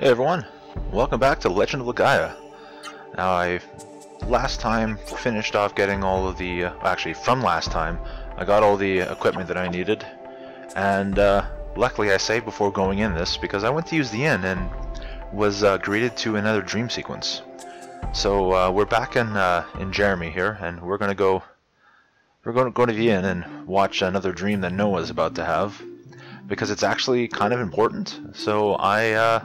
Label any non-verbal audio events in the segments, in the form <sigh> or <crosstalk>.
Hey everyone, welcome back to Legend of Legaia. Now I last time finished off getting all of the, uh, actually from last time, I got all the equipment that I needed, and uh, luckily I saved before going in this because I went to use the inn and was uh, greeted to another dream sequence. So uh, we're back in uh, in Jeremi here, and we're gonna go we're going to go to the inn and watch another dream that Noa's about to have because it's actually kind of important. So I uh,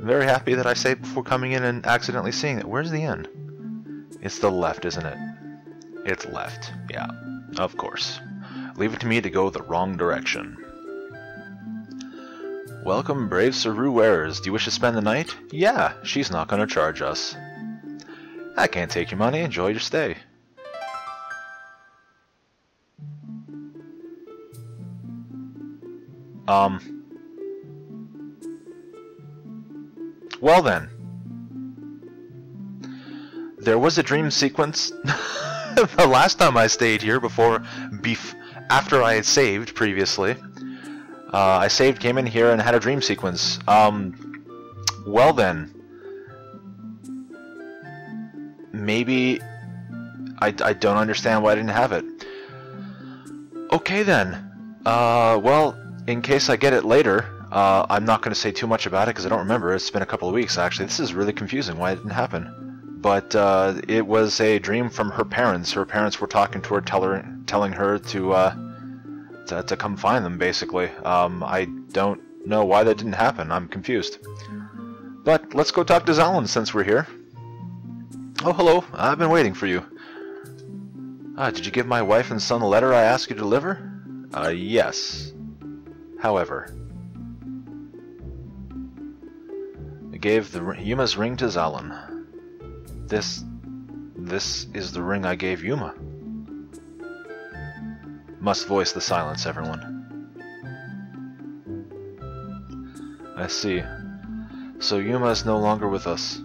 Very happy that I saved before coming in and accidentally seeing it. Where's the end? It's the left, isn't it? It's left. Yeah, of course. Leave it to me to go the wrong direction. Welcome, brave Seru wearers. Do you wish to spend the night? Yeah, she's not going to charge us. I can't take your money. Enjoy your stay. Um. Well then. There was a dream sequence <laughs> the last time I stayed here before bef after I had saved previously. Uh, I saved, came in here, and had a dream sequence. Um, well then. Maybe I, I don't understand why I didn't have it. Okay then. Uh, well, in case I get it later, uh, I'm not going to say too much about it because I don't remember. It's been a couple of weeks actually. This is really confusing why it didn't happen. But uh, it was a dream from her parents. Her parents were talking to her, tell her telling her to, uh, to, to come find them, basically. Um, I don't know why that didn't happen. I'm confused. But let's go talk to Zalan since we're here. Oh, hello. I've been waiting for you. Ah, did you give my wife and son the letter I asked you to deliver? Uh, yes. However, gave the Yuma's ring to Zalan. This, this is the ring I gave Yuma. Must voice the silence, everyone. I see. So Yuma is no longer with us.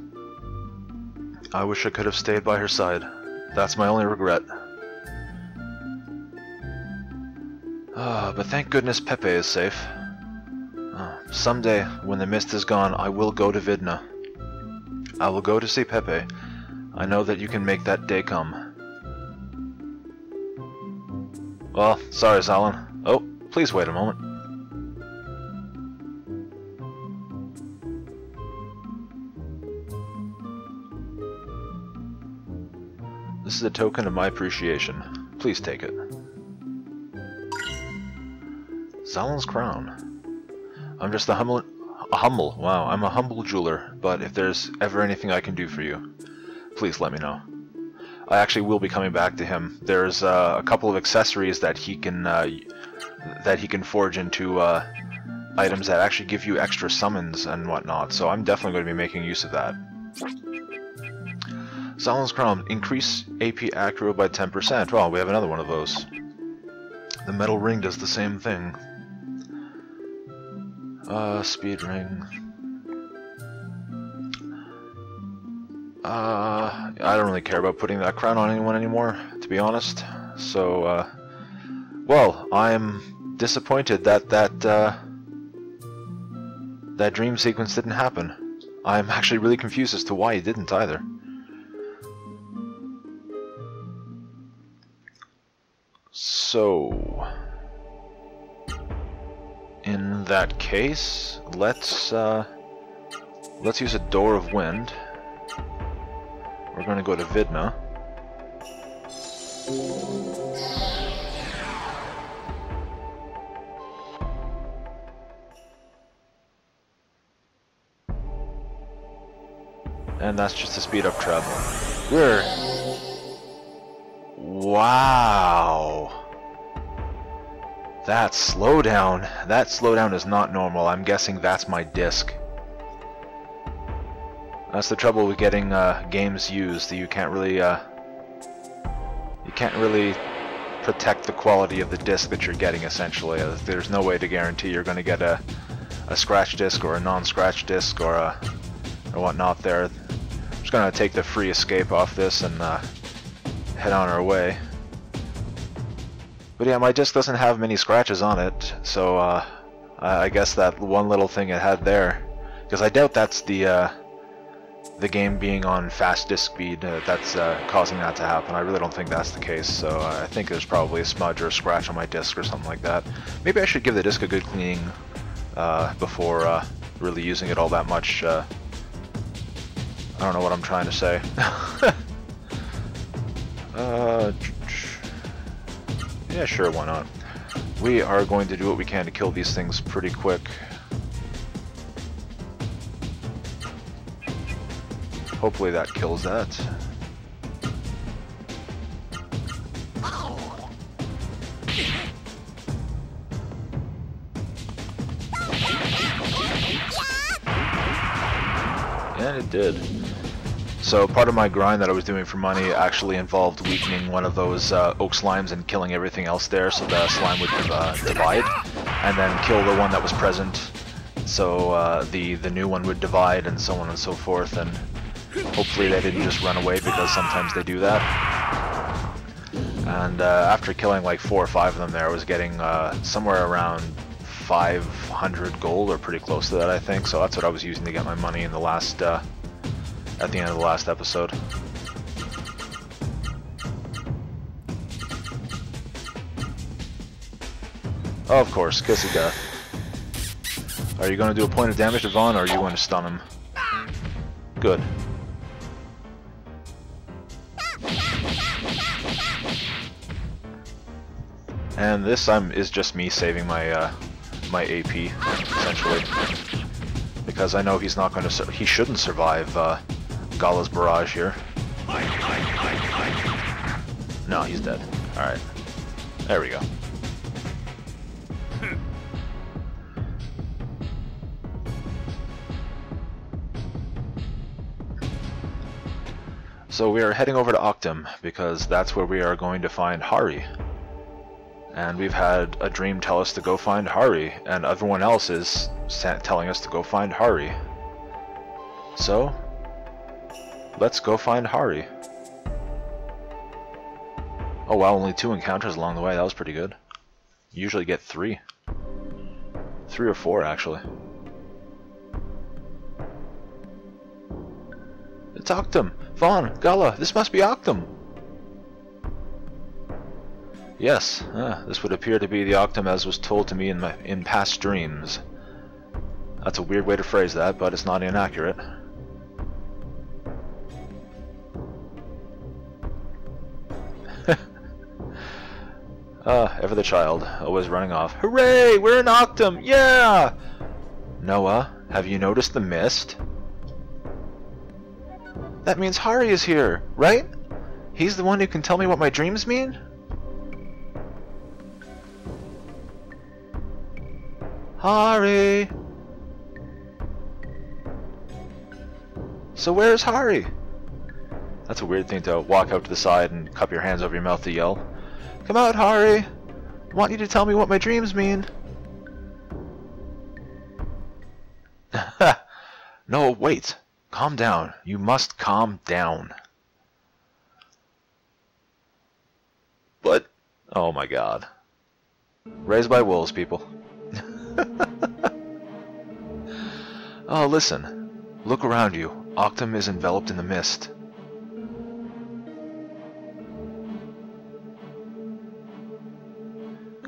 I wish I could have stayed by her side. That's my only regret. Ah, but thank goodness Pepe is safe. Someday, when the mist is gone, I will go to Vidna. I will go to see Pepe. I know that you can make that day come. Well, sorry, Zalan. Oh, please wait a moment. This is a token of my appreciation. Please take it. Zalan's crown. I'm just a humble, a humble, wow, I'm a humble jeweler, but if there's ever anything I can do for you, please let me know. I actually will be coming back to him. There's uh, a couple of accessories that he can uh, that he can forge into uh, items that actually give you extra summons and whatnot, so I'm definitely going to be making use of that. Zalan's Crown, increase AP accuro by 10%. Well, we have another one of those. The metal ring does the same thing. Uh, speed ring. Uh, I don't really care about putting that crown on anyone anymore, to be honest. So, uh, well, I'm disappointed that that, uh, that dream sequence didn't happen. I'm actually really confused as to why it didn't either. So, that case, let's uh, let's use a door of wind. We're going to go to Vidna. And that's just to speed up travel. We're... Wow! That slowdown, that slowdown is not normal. I'm guessing that's my disc. That's the trouble with getting uh, games used. You can't really, uh, you can't really protect the quality of the disc that you're getting. Essentially, Uh, there's no way to guarantee you're going to get a, a scratch disc or a non-scratch disc or a or whatnot. There, I'm just going to take the free escape off this and uh, head on our way. But yeah, my disc doesn't have many scratches on it, so uh, I guess that one little thing it had there Because I doubt that's the uh, the game being on fast disk speed uh, that's uh, causing that to happen. I really don't think that's the case, so uh, I think there's probably a smudge or a scratch on my disk or something like that. Maybe I should give the disk a good cleaning uh, before really using it all that much. I don't know what I'm trying to say. <laughs> yeah, sure, why not? We are going to do what we can to kill these things pretty quick. Hopefully that kills that. So part of my grind that I was doing for money actually involved weakening one of those uh, oak slimes and killing everything else there so the slime would uh, divide, and then kill the one that was present so uh, the, the new one would divide and so on and so forth, and Hopefully they didn't just run away because sometimes they do that. And uh, after killing like four or five of them there, I was getting uh, somewhere around 500 gold or pretty close to that I think. So that's what I was using to get my money in the last, uh, at the end of the last episode. Oh, of course, kiss of death. Are you going to do a point of damage to Vahn or are you going to stun him? Good. And this um, is just me saving my uh, my AP, essentially. Because I know he's not going to, he shouldn't survive uh, Gala's barrage here. No, he's dead. Alright. There we go. So we are heading over to Octam, because that's where we are going to find Hari and we've had a dream tell us to go find Hari, and everyone else is telling us to go find Hari. So, let's go find Hari. Oh wow, only two encounters along the way, that was pretty good. You usually get three. Three or four, actually. It's Octam! Vahn! Gala! This must be Octam! Yes, uh, this would appear to be the Octam as was told to me in my in past dreams. That's a weird way to phrase that, but it's not inaccurate. Ah, ever the child, always running off. Hooray! We're in Octam! Yeah! Noa, have you noticed the mist? That means Hari is here, right? He's the one who can tell me what my dreams mean? Hari! So where's Hari? That's a weird thing to walk out to the side and cup your hands over your mouth to yell. Come out, Hari! I want you to tell me what my dreams mean. <laughs> no, wait. Calm down. You must calm down. But, oh my god. Raised by wolves, people. <laughs> oh, listen. Look around you. Octam is enveloped in the mist.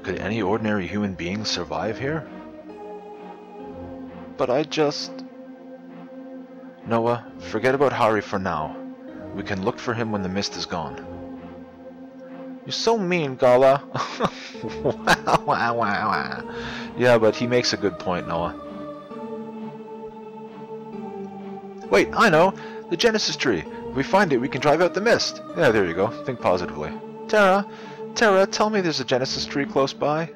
Could any ordinary human being survive here? But I just... Noa, forget about Hari for now. We can look for him when the mist is gone. You're so mean, Gala. wow, wow, wow. Yeah, but he makes a good point, Noa. Wait, I know! The Genesis tree! If we find it, we can drive out the mist! Yeah, there you go. Think positively. Terra! Terra, tell me there's a Genesis tree close by.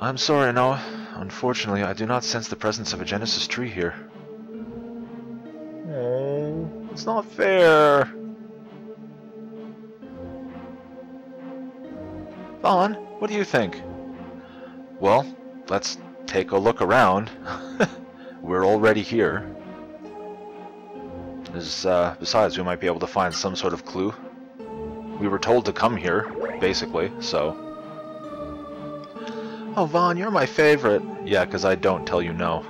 I'm sorry, Noa. Unfortunately, I do not sense the presence of a Genesis tree here. Oh, it's not fair. Vahn, what do you think? Well, let's take a look around. <laughs> We're already here. uh, besides, we might be able to find some sort of clue. We were told to come here, basically, so... Oh, Vahn, you're my favorite. Yeah, because I don't tell you no.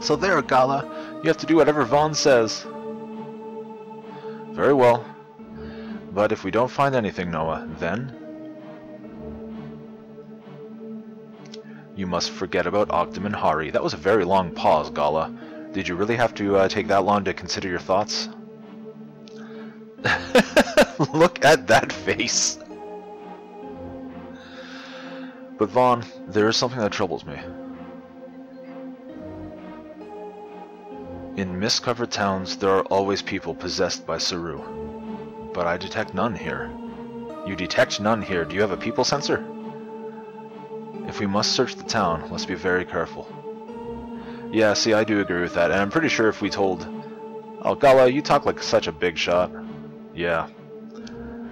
So there, Gala. You have to do whatever Vahn says. Very well. But if we don't find anything, Noa, then... You must forget about Octam and Hari. That was a very long pause, Gala. Did you really have to uh, take that long to consider your thoughts? <laughs> Look at that face! But Vahn, there is something that troubles me. In mist-covered towns, there are always people possessed by Seru. But I detect none here. You detect none here. Do you have a people sensor? If we must search the town, let's be very careful. Yeah, see, I do agree with that, and I'm pretty sure if we told... Oh, Gala, you talk like such a big shot. Yeah.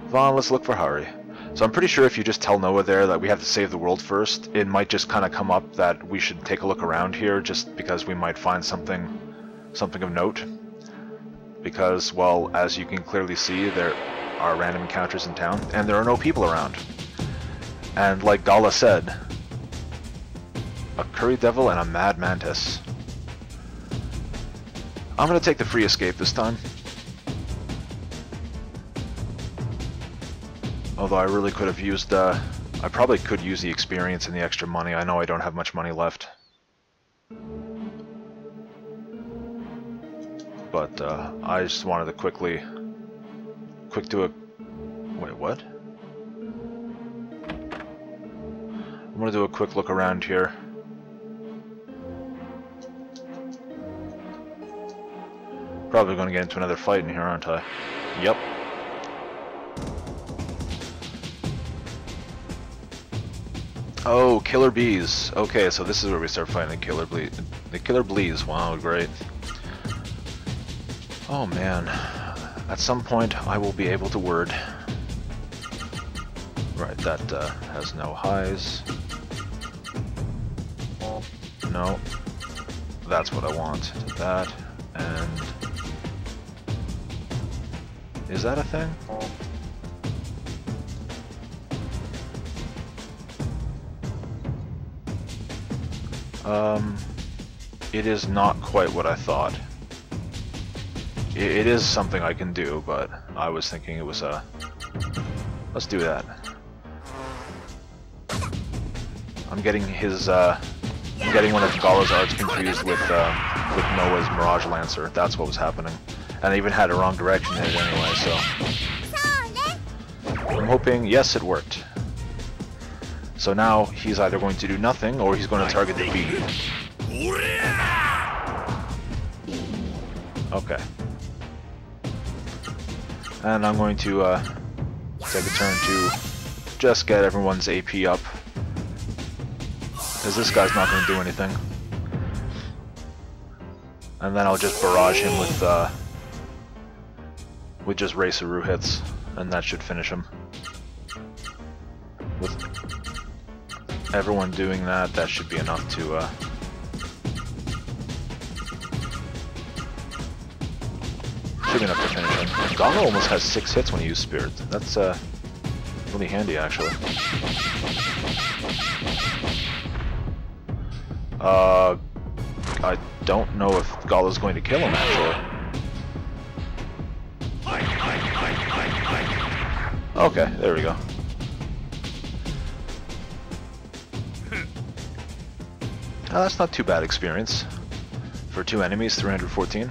Vahn, let's look for Hari. So I'm pretty sure if you just tell Noa there that we have to save the world first, it might just kind of come up that we should take a look around here just because we might find something something of note. Because, well, as you can clearly see, there are random encounters in town, and there are no people around. And like Gala said, a curry devil and a mad mantis. I'm gonna take the free escape this time. Although I really could have used, uh, I probably could use the experience and the extra money. I know I don't have much money left. But, uh, I just wanted to quickly, quick do a, wait, what? I'm gonna do a quick look around here. Probably gonna get into another fight in here, aren't I? Yep. Oh, killer bees. Okay, so this is where we start fighting the killer bees. The killer bees. Wow, great. Oh man. At some point, I will be able to word. Right, that uh, has no highs. No. That's what I want. That, and... Is that a thing? Um, it is not quite what I thought. It, it is something I can do, but I was thinking it was a... Let's do that. I'm getting his, uh... I'm getting one of Gala's arts confused with, uh, with Noa's Mirage Lancer. That's what was happening. And I even had a wrong direction in it anyway, so... I'm hoping... Yes, it worked. So now he's either going to do nothing or he's going to target the bee. Okay. And I'm going to uh, take a turn to just get everyone's AP up. Because this guy's not going to do anything. And then I'll just barrage him with, uh, with just Ra-Seru hits. And that should finish him. With everyone doing that, that should be enough to, uh... Should be enough to finish him. Gongo almost has six hits when he used Spirit. That's, uh, really handy, actually. Uh, I don't know if Gala's going to kill him, actually. Okay, there we go. Oh, that's not too bad experience. For two enemies, 314.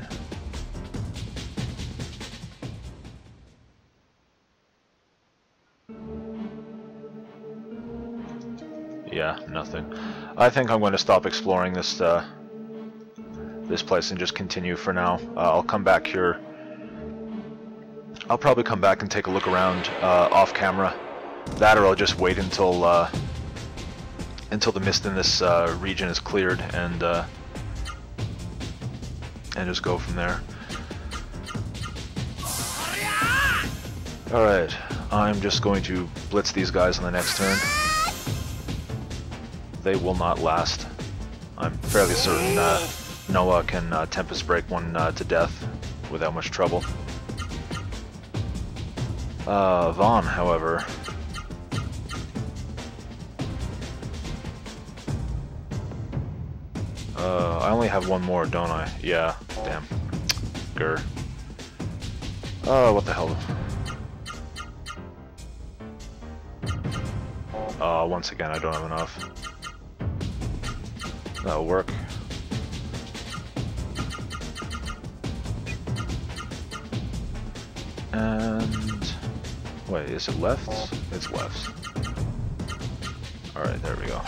Yeah, nothing. I think I'm going to stop exploring this uh, this place and just continue for now. Uh, I'll come back here. I'll probably come back and take a look around uh, off camera. That or I'll just wait until uh, until the mist in this uh, region is cleared and uh, and just go from there. Alright, I'm just going to blitz these guys on the next turn. They will not last. I'm fairly certain uh, Noa can uh, Tempest Break one uh, to death without much trouble. Uh, Vahn, however, Uh, I only have one more, don't I? Yeah, damn. Grr. Oh, what the hell. Uh, once again, I don't have enough. That'll work. And... Wait, is it left? It's left. Alright, there we go.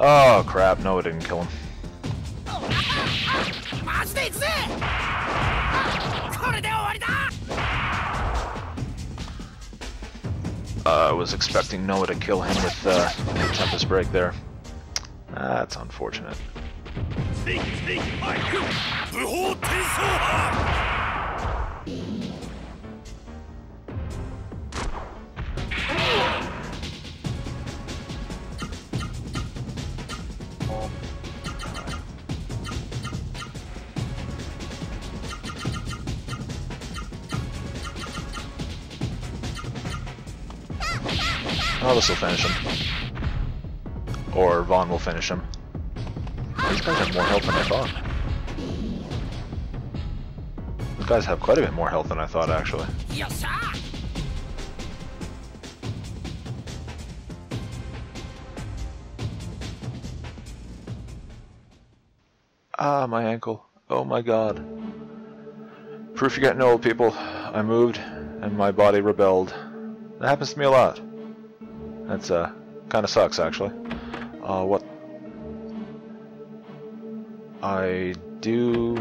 Oh crap, no it didn't kill him. Uh, I was expecting Noa to kill him with uh, Tempest Break there. That's unfortunate. Will finish him. Or Vahn will finish him. These guys have more health than I thought. These guys have quite a bit more health than I thought, actually. Yes, sir. Ah, my ankle. Oh my god. Proof you're getting old, people. I moved, and my body rebelled. That happens to me a lot. That's, uh, kinda sucks, actually. Uh, what... I do...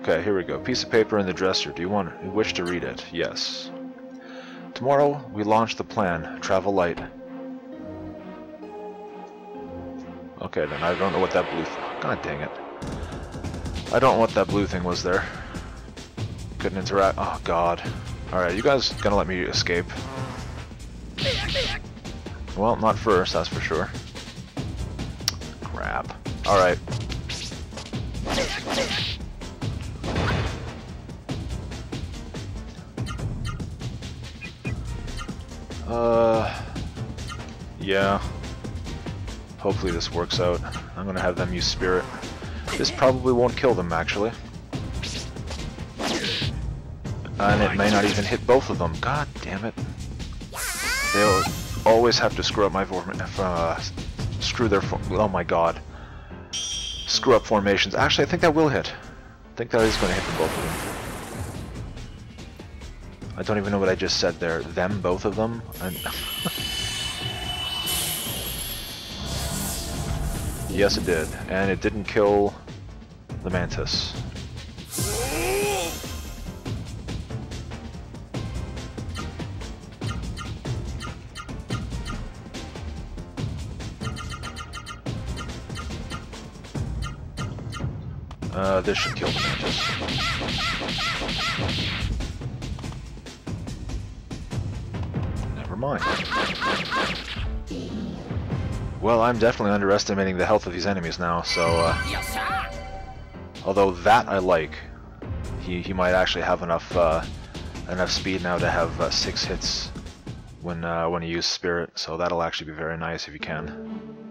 Okay, here we go. Piece of paper in the dresser. Do you want you wish to read it? Yes. Tomorrow, we launch the plan. Travel light. Okay, then I don't know what that blue... God dang it. I don't know what that blue thing was there. Couldn't interact... Oh, God. Alright, you guys gonna let me escape? Well, not first, that's for sure. Crap. Alright. Uh... Yeah. Hopefully this works out. I'm gonna have them use Spirit. This probably won't kill them, actually. And it may not even hit both of them. God damn it. They'll always have to screw up my form uh, screw their oh my god. Screw up formations. Actually, I think that will hit. I think that is going to hit them both of them. I don't even know what I just said there. Them, both of them? <laughs> yes, it did. And it didn't kill the Mantis. Uh, this should kill the. Never mind. Well, I'm definitely underestimating the health of these enemies now, so, uh, Although that I like. He, he might actually have enough, uh, enough speed now to have uh, six hits when, uh, when he uses Spirit, so that'll actually be very nice if you can.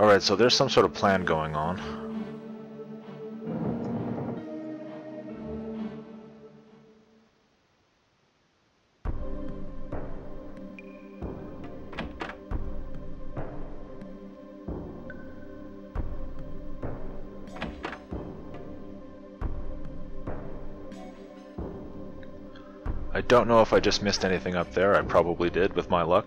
Alright, so there's some sort of plan going on. I don't know if I just missed anything up there, I probably did with my luck.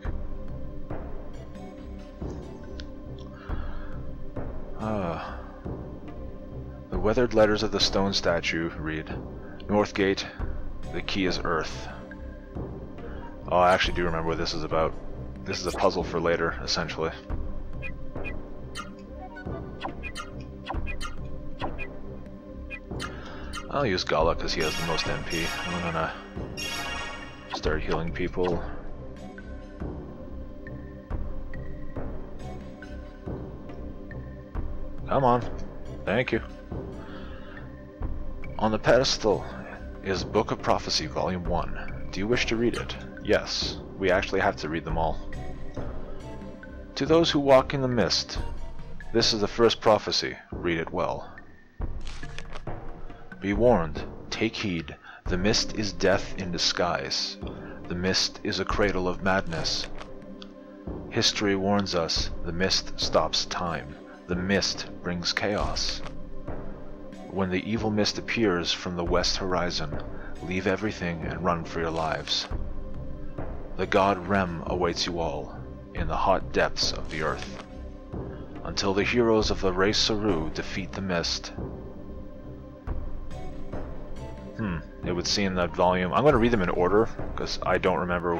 Weathered letters of the stone statue read, Northgate, the key is Earth. Oh, I actually do remember what this is about. This is a puzzle for later, essentially. I'll use Gala because he has the most MP. I'm gonna start healing people. Come on. Thank you on the pedestal. is Book of Prophecy, Volume 1. Do you wish to read it? Yes, we actually have to read them all. To those who walk in the mist, this is the first prophecy. Read it well. Be warned, take heed, the mist is death in disguise. The mist is a cradle of madness. History warns us, the mist stops time. The mist brings chaos. When the evil mist appears from the west horizon, leave everything and run for your lives. The god Rem awaits you all, in the hot depths of the earth. Until the heroes of the race Saru defeat the mist. Hmm, it would seem that volume... I'm going to read them in order, because I don't remember...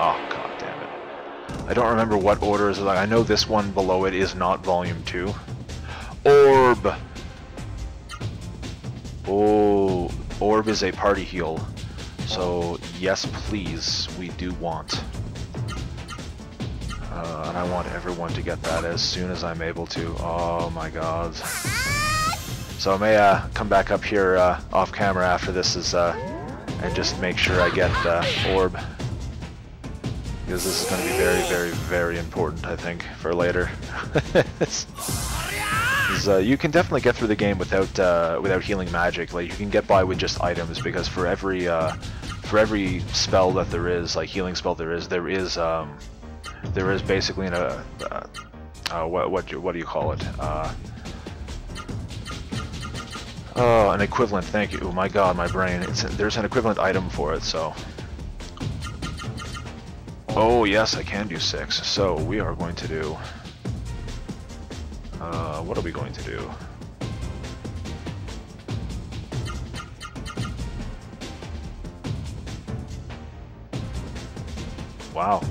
Oh, god damn it. I don't remember what order is. I know this one below it is not volume 2. Orb! Oh, Orb is a party heal. So, yes please, we do want. Uh, and I want everyone to get that as soon as I'm able to. Oh my god. So I may uh, come back up here uh, off camera after this is, uh, and just make sure I get uh, Orb. Because this is going to be very, very, very important, I think, for later. <laughs> uh, you can definitely get through the game without uh, without healing magic. Like you can get by with just items because for every uh, for every spell that there is, like healing spell there is, there is um, there is basically an, uh, uh, uh what what what do you call it? Uh, oh, an equivalent. Thank you. Oh my God, my brain. It's there's an equivalent item for it. So. Oh yes, I can do six. So we are going to do. Uh, what are we going to do? Wow.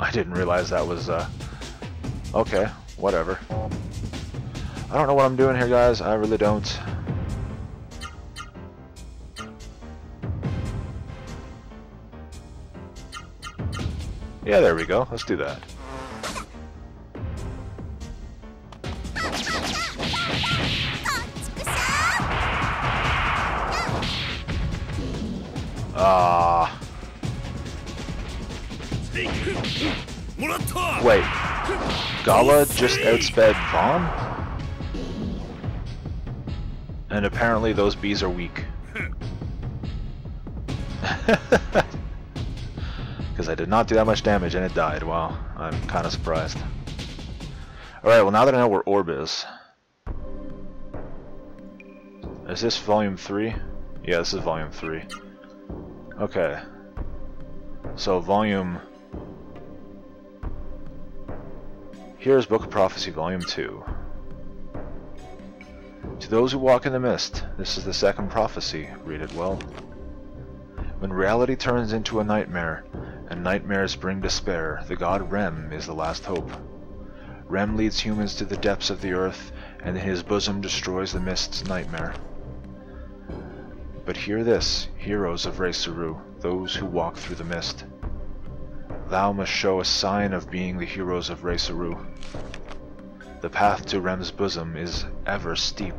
I didn't realize that was, uh... Okay, whatever. I don't know what I'm doing here, guys. I really don't. Yeah, there we go. Let's do that. Gala just outsped Vahn? And apparently those bees are weak. <laughs> Because I did not do that much damage and it died. Wow, I'm kind of surprised. Alright, well now that I know where Orb is... Is this Volume 3? Yeah, this is Volume 3. Okay. So, Volume... Here's Book of Prophecy, Volume 2. To those who walk in the mist, this is the second prophecy. Read it well. When reality turns into a nightmare, and nightmares bring despair, the god Rem is the last hope. Rem leads humans to the depths of the earth, and in his bosom destroys the mist's nightmare. But hear this, heroes of Ra-Seru, those who walk through the mist. Thou must show a sign of being the heroes of Ra-Seru. The path to Rem's bosom is ever steep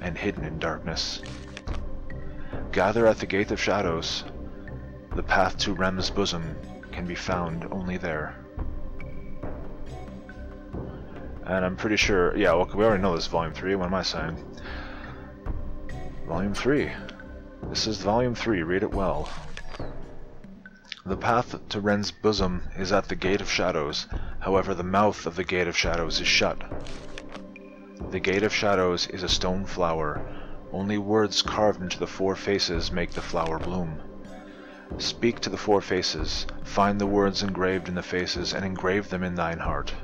and hidden in darkness. Gather at the Gate of Shadows. The path to Rem's bosom can be found only there. And I'm pretty sure, yeah, well, we already know this Volume 3, what am I saying? Volume 3. This is Volume 3, read it well. The path to Rem's bosom is at the Gate of Shadows, however the mouth of the Gate of Shadows is shut. The Gate of Shadows is a stone flower. Only words carved into the four faces make the flower bloom. Speak to the four faces, find the words engraved in the faces, and engrave them in thine heart.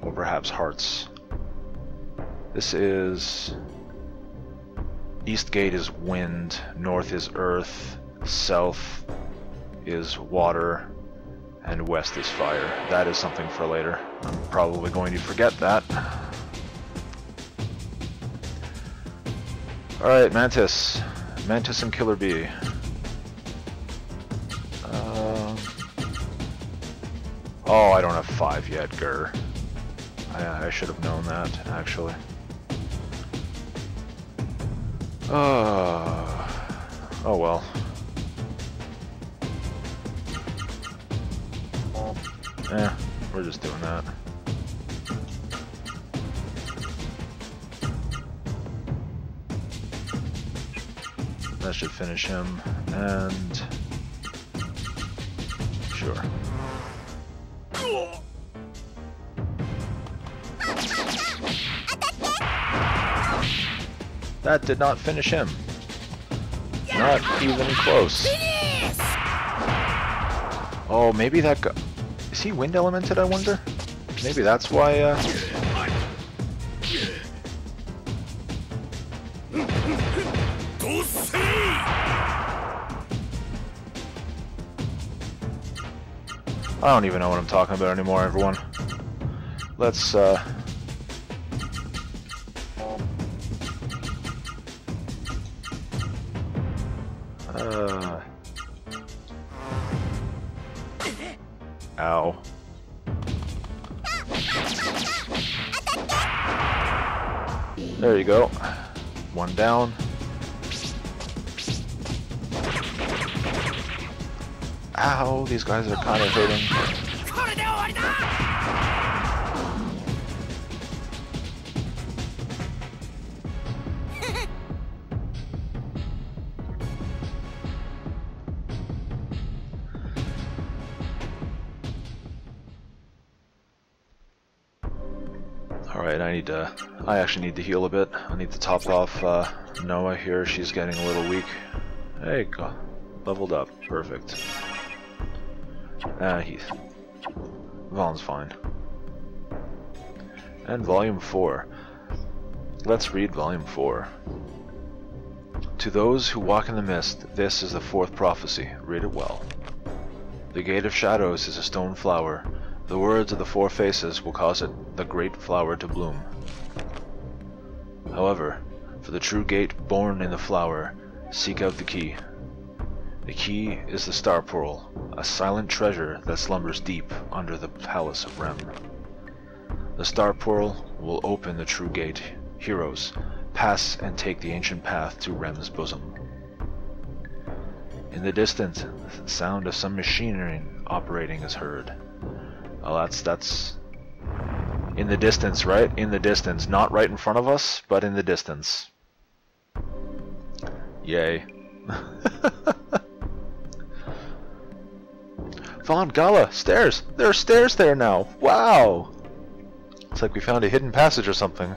Or perhaps hearts. This is... East gate is wind, north is earth, south is water, and west is fire. That is something for later. I'm probably going to forget that. Alright, Mantis. Mantis and Killer Bee. Uh... Oh, I don't have five yet, Gur. I, I should have known that, actually. Uh, oh well. Eh, we're just doing that. That should finish him, and... Sure. That did not finish him. Not even close. Oh, maybe that guy... Is he wind elemented, I wonder? Maybe that's why, uh... I don't even know what I'm talking about anymore, everyone. Let's, uh... Uh... Ow. There you go. One down. Ow, these guys are kind of hurting. I actually need to heal a bit. I need to top off uh, Noa here. She's getting a little weak. Hey, go. Leveled up. Perfect. Ah, he's... Vahn's fine. And Volume 4. Let's read Volume 4. To those who walk in the mist, this is the fourth prophecy. Read it well. The Gate of Shadows is a stone flower. The words of the four faces will cause it, the great flower to bloom. However, for the true gate born in the flower, seek out the key. The key is the Star Pearl, a silent treasure that slumbers deep under the Palace of Rem. The Star Pearl will open the true gate. Heroes, pass and take the ancient path to Rem's bosom. In the distance, the sound of some machinery operating is heard. That's that's in the distance, right? In the distance, not right in front of us, but in the distance. Yay. <laughs> Vahn Gala, stairs! There are stairs there now! Wow! It's like we found a hidden passage or something.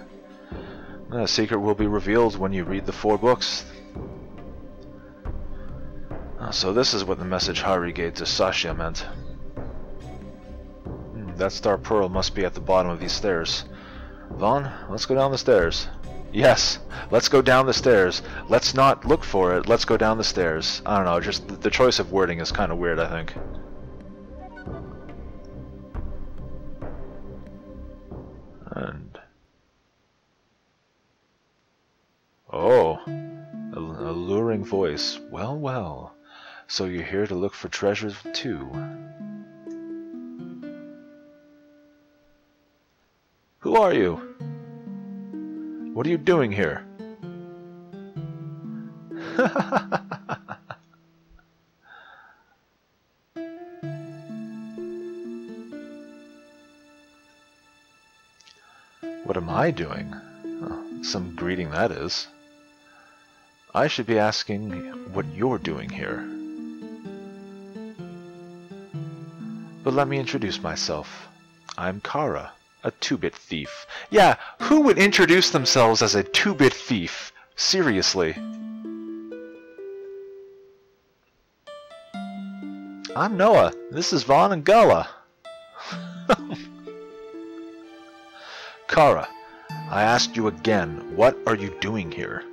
The secret will be revealed when you read the four books. Oh, so this is what the message Hari gave to Sasha meant. That star pearl must be at the bottom of these stairs. Vahn, let's go down the stairs. Yes, let's go down the stairs. Let's not look for it, let's go down the stairs. I don't know, just the choice of wording is kind of weird, I think. And... Oh, a alluring voice. Well, well. So you're here to look for treasures too. Who are you? What are you doing here? <laughs> what am I doing? Oh, some greeting that is. I should be asking what you're doing here. But let me introduce myself. I'm Kara, a two-bit thief. Yeah, who would introduce themselves as a two-bit thief? Seriously. I'm Noa. This is Vahn and Gala. <laughs> Kara, I asked you again, what are you doing here?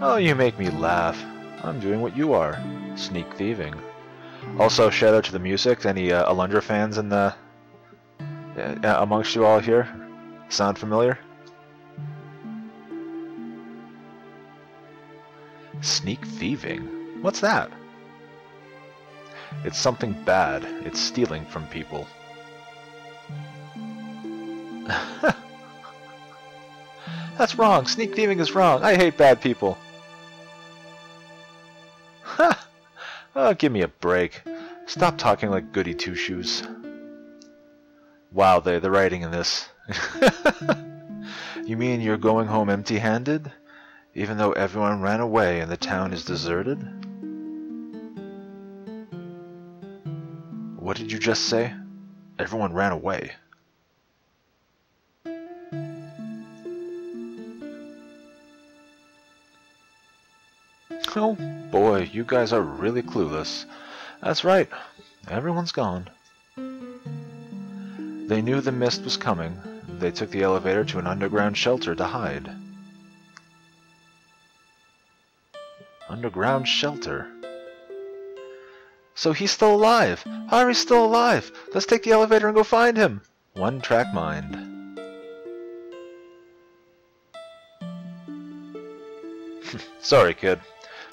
Oh, you make me laugh. I'm doing what you are, sneak thieving. Also, shout out to the music. Any uh, Alundra fans in the uh, amongst you all here? Sound familiar? Sneak thieving? What's that? It's something bad. It's stealing from people. <laughs> That's wrong. Sneak thieving is wrong. I hate bad people. Oh, give me a break. Stop talking like goody two-shoes. Wow, the, the writing in this. <laughs> you mean you're going home empty-handed? Even though everyone ran away and the town is deserted? What did you just say? Everyone ran away. Oh boy, you guys are really clueless. That's right, everyone's gone. They knew the mist was coming. They took the elevator to an underground shelter to hide. Underground shelter? So he's still alive! Harvey's still alive! Let's take the elevator and go find him! One track mind. <laughs> Sorry, kid,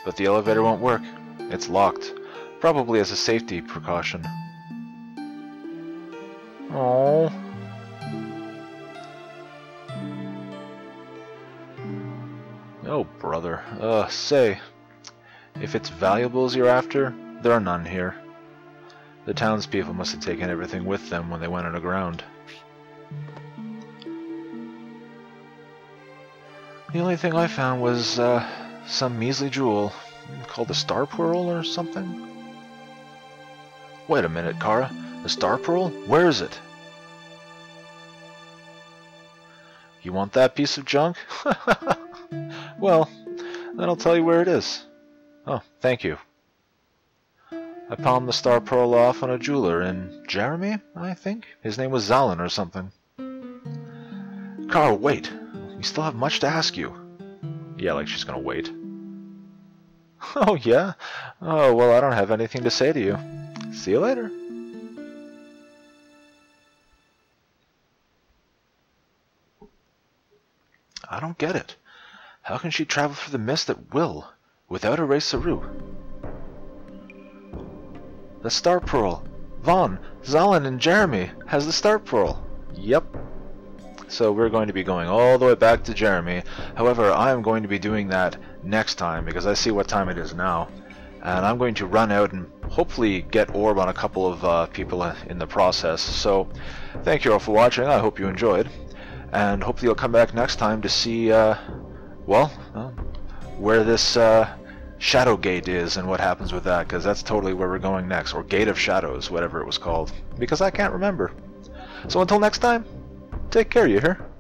but the elevator won't work. It's locked, probably as a safety precaution. Oh. Oh, brother. Uh, say, if it's valuables you're after, there are none here. The townspeople must have taken everything with them when they went underground. The only thing I found was, uh, some measly jewel, called the Star Pearl or something? Wait a minute, Kara. The Star Pearl? Where is it? You want that piece of junk? <laughs> well, then I'll tell you where it is. Oh, thank you. I palmed the Star Pearl off on a jeweler in Jeremi, I think? His name was Zalan or something. Carl, wait. We still have much to ask you. Yeah, like she's gonna wait. <laughs> Oh, yeah? Oh, well, I don't have anything to say to you. See you later. I don't get it. How can she travel through the mist at will, without a Seru? The Star Pearl. Vahn, Zalan, and Jeremi has the Star Pearl. Yep. So we're going to be going all the way back to Jeremi. However, I am going to be doing that next time because I see what time it is now. And I'm going to run out and hopefully get orb on a couple of uh, people in the process. So thank you all for watching. I hope you enjoyed. And hopefully you'll come back next time to see, uh, well, uh, where this uh, Shadow Gate is and what happens with that, because that's totally where we're going next, or Gate of Shadows, whatever it was called, because I can't remember. So until next time, take care, of you hear?